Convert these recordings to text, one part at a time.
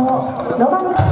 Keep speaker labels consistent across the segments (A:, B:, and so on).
A: 野上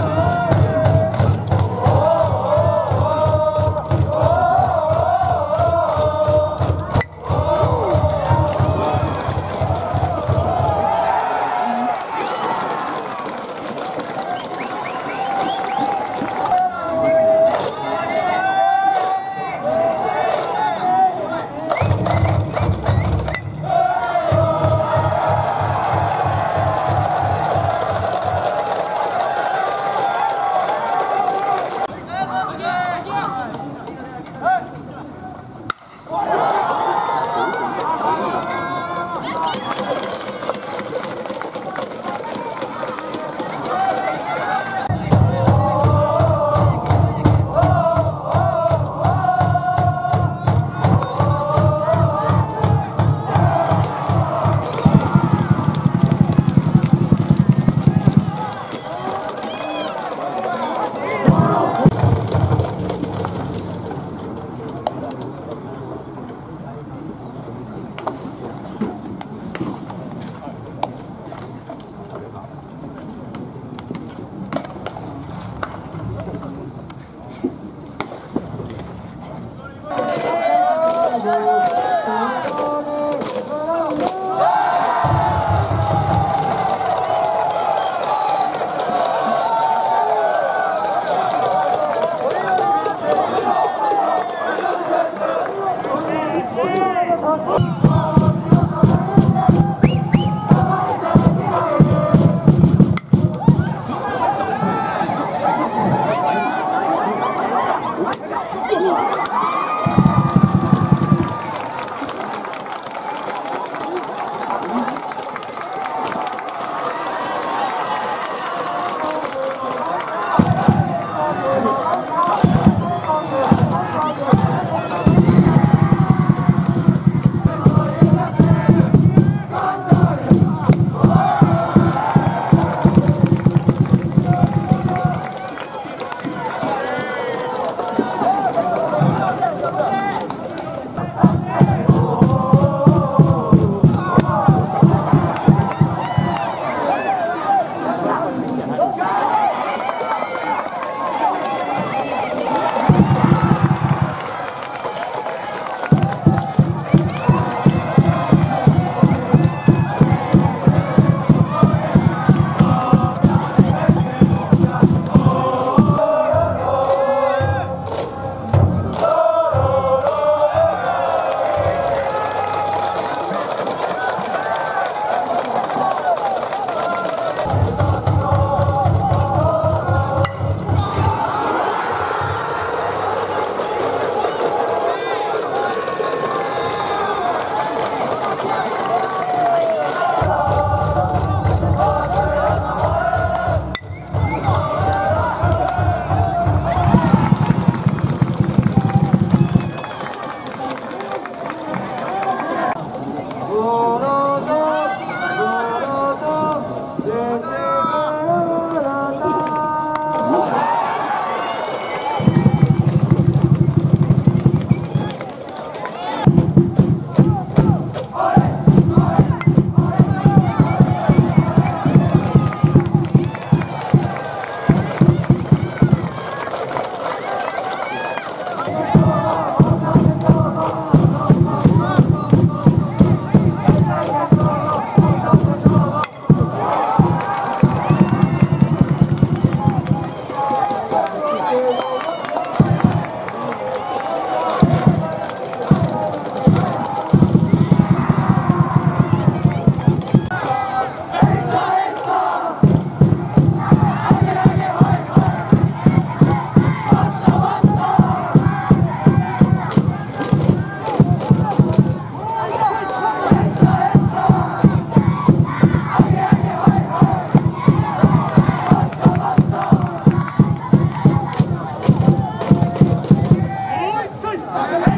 A: Thank you.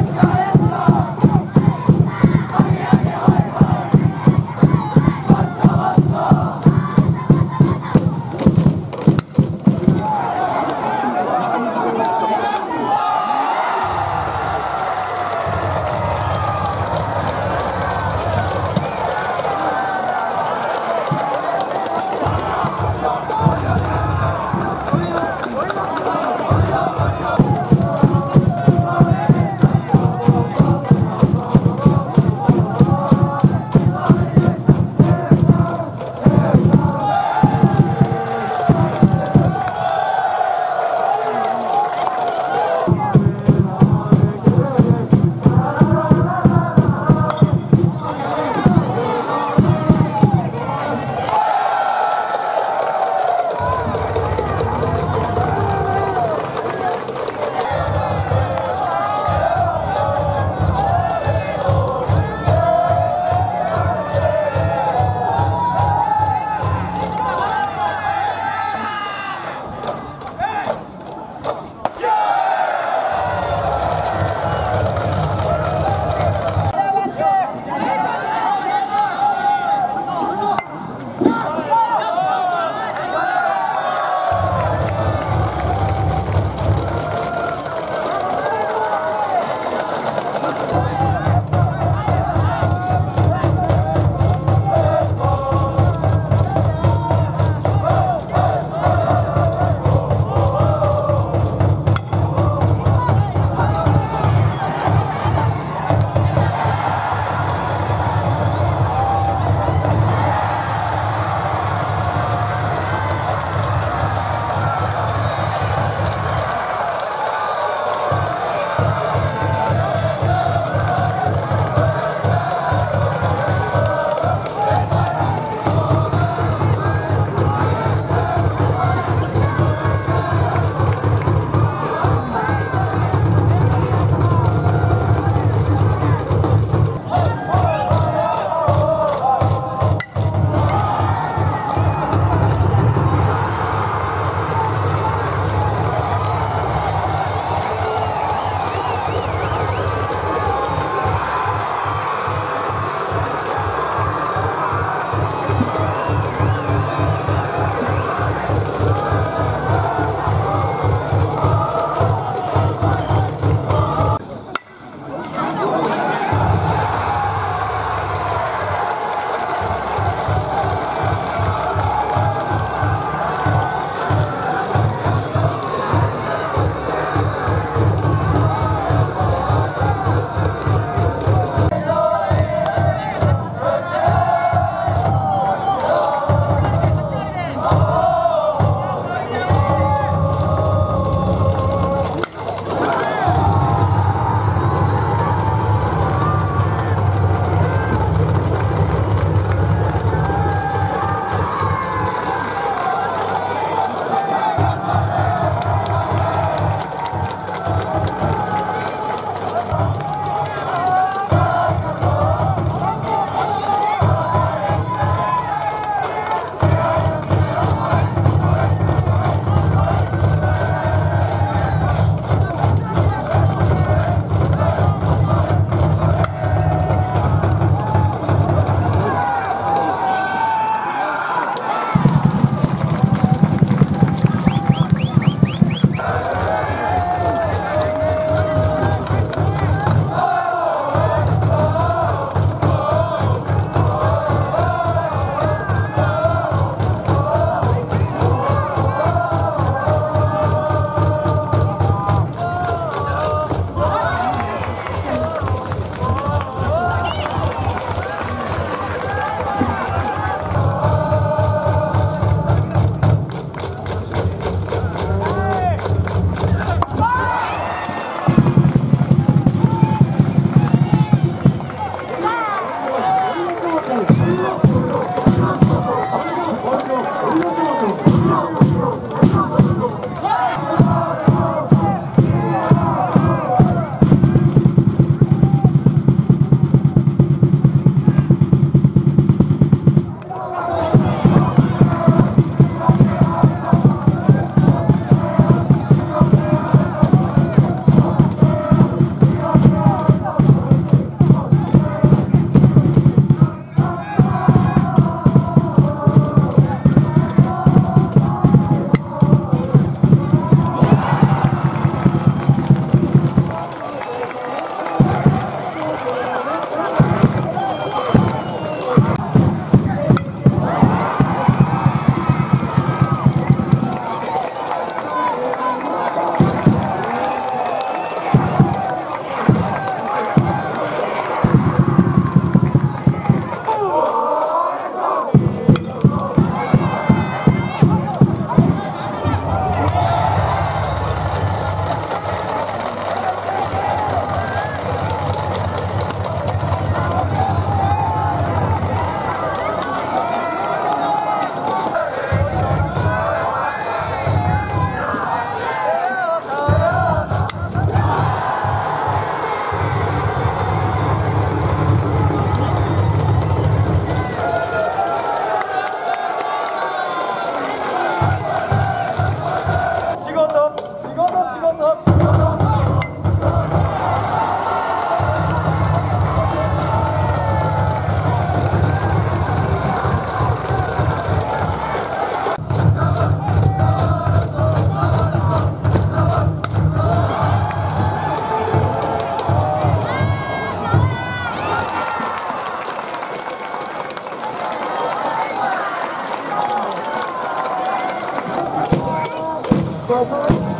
A: Thank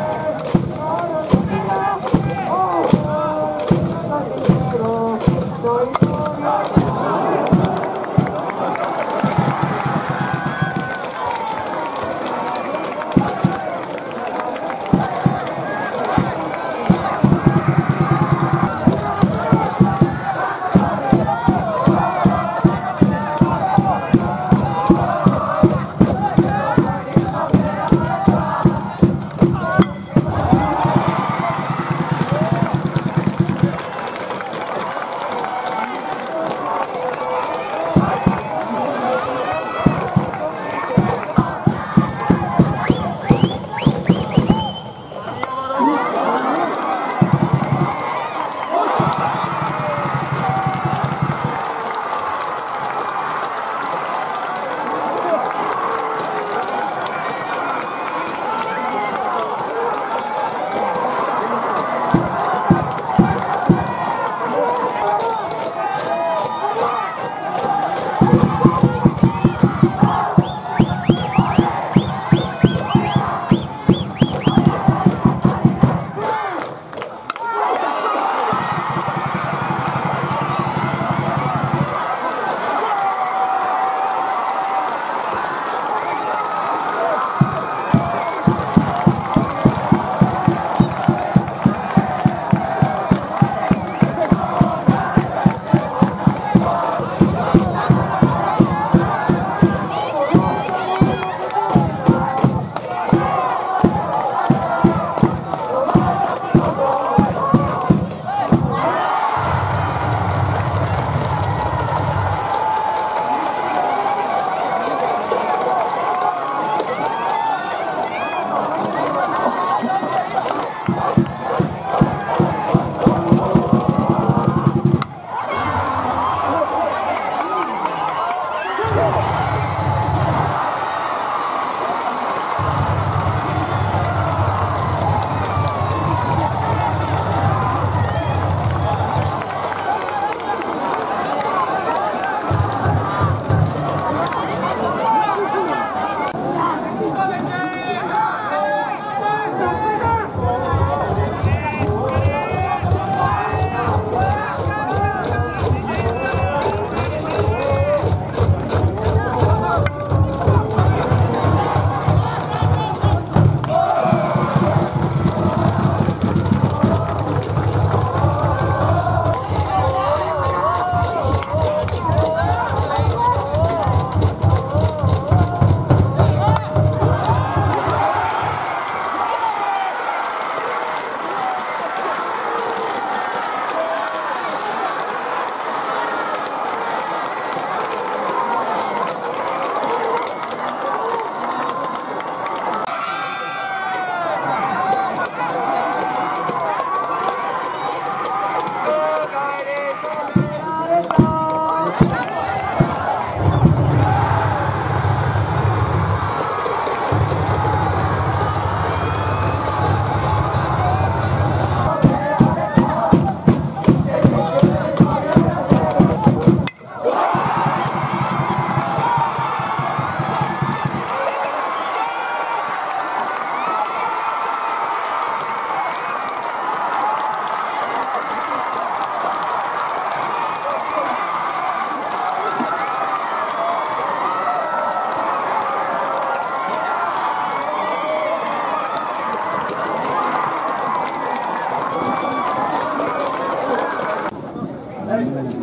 A: Gracias.